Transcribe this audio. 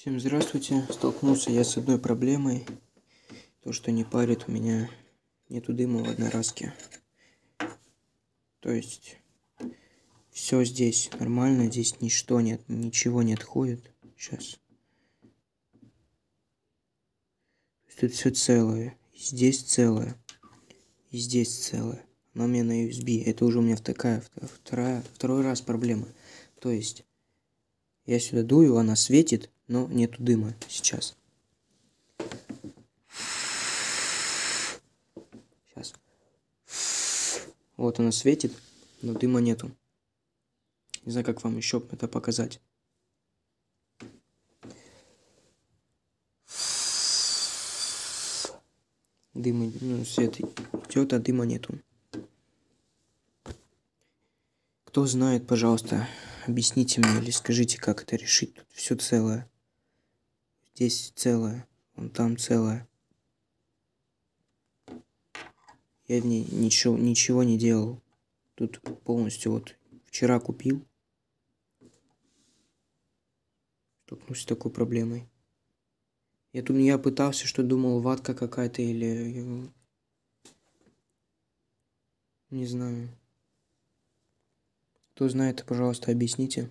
Всем здравствуйте. Столкнулся я с одной проблемой. То, что не парит, у меня нету дыма в одноразке. То есть, все здесь нормально, здесь ничто нет, ничего не отходит. Сейчас. Тут все целое. Здесь целое. И здесь целое. Но у меня на USB. Это уже у меня такая вторая, второй раз проблема. То есть, я сюда дую, она светит, но нету дыма сейчас. Сейчас. Вот она светит, но дыма нету. Не знаю, как вам еще это показать. Дыма, ну, свет идет, а дыма нету. Кто знает, пожалуйста, объясните мне или скажите, как это решить. Тут все целое. Здесь целое, вон там целое. Я в ней ничего, ничего не делал. Тут полностью вот вчера купил. Столкнулся с такой проблемой. Я тут я пытался, что думал, ватка какая-то или... Не знаю. Кто знает, пожалуйста, объясните.